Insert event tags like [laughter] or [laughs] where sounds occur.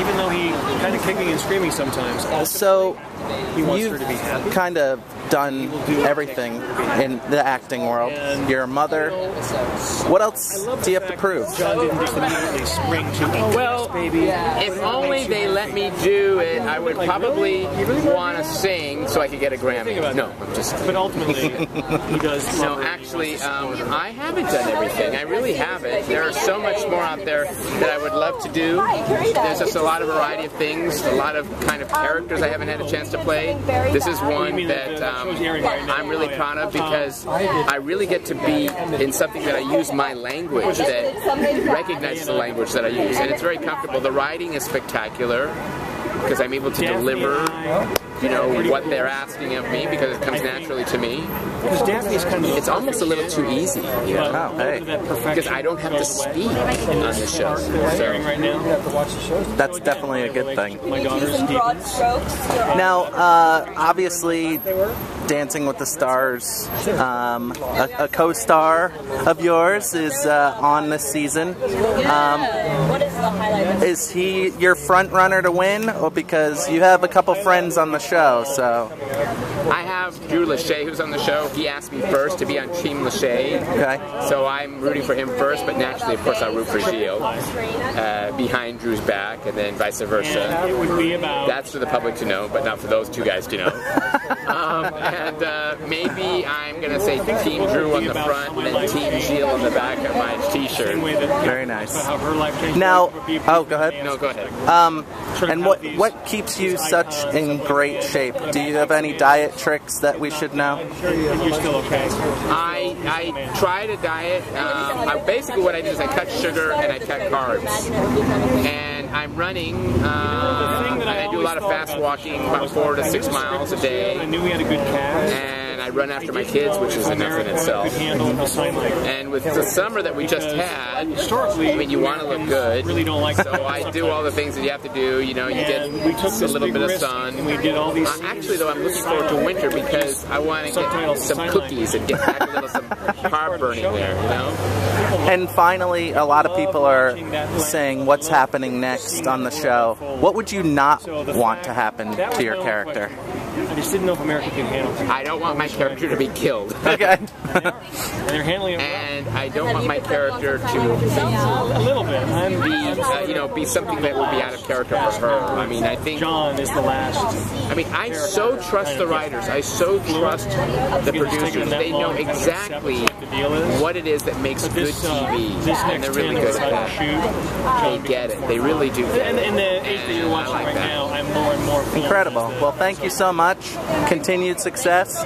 even though he kind of kicking and screaming sometimes. So he wants her you've to be happy. kind of done everything in the acting world. You're a mother. What else do you have to prove? John didn't just immediately spring to me. Well, baby. if only they let me do it, I would probably want to sing so I could get a Grammy. No, I'm just But ultimately, he does. [laughs] No, actually, um, I haven't done everything. I really haven't. There are so much more out there that I would love to do. There's just a lot of variety of things, a lot of kind of characters I haven't had a chance to play. This is one that that um, show's airing right now? I'm really proud of because I really get to be in something that I use my language that recognizes the language that I use, and it's very comfortable. The writing is spectacular because I'm able to Daphne deliver, you know, what they're asking of me because it comes naturally to me. Because Daphne's kind of. It's almost a little too easy, you know, Oh, hey. because I don't have to speak on the show. airing So, right now. That's definitely a good thing. My daughter's Using broad deep. strokes. Now, uh, obviously, Dancing with the Stars, um, a, a co-star of yours is uh, on this season. Um, What is the highlight? is he your front runner to win, or because you have a couple friends on the show? So, I have Drew Lachey who's on the show. He asked me first to be on Team Lachey. okay, So I'm rooting for him first, but naturally, of course, I'll root for Gilles uh, behind Drew's back, and then vice versa. It would be about. That's for the public to know, but not for those two guys to know. [laughs] um, and uh, maybe I'm going to say Team Drew on the front and then Team Gilles on the back of my t-shirt. same way that very nice. how her life changed. Now- oh, go ahead. No, go ahead. Um, and what what keeps you such in great shape? Do you have any diet tricks that we should know? You're still okay. I, I try to diet. Um, I, basically, what I do is I cut sugar and I cut carbs. And I'm running. Um, and I do a lot of fast walking, about four to six miles a day. I knew we had a good cast. And I run after my kids, which is enough in itself. Could handle the sign language. And with the summer that we just had, Historically, I mean, you want to look good. Really don't like. So I do all the things that you have to do. You know, you get we took a little bit of sun. we did all these Uh, actually, though, I'm looking forward to winter because I want to get some cookies and get back a little some heartburning there. You know. And finally, a lot of people are saying what's happening next on the show. What would you not want to happen to your my own character? Question. I just didn't know if America can handle it. I don't want my character to be killed. [laughs] Okay. And they're handling it well. and I don't want my character to a little bit. I'm, be, uh, you know, be something that would be out of character for her. I mean, I think John is the last. I mean, I so trust the writers. I so trust the Because it's taken producers. They know long to kind of accept exactly what the deal is. what it is that makes But good this, uh, TV, and they're really good at to that. They get it. They really do. Get And it. in the age that you're watching like right that. now, I'm more and more. Incredible. Well, thank you so much. Continued success.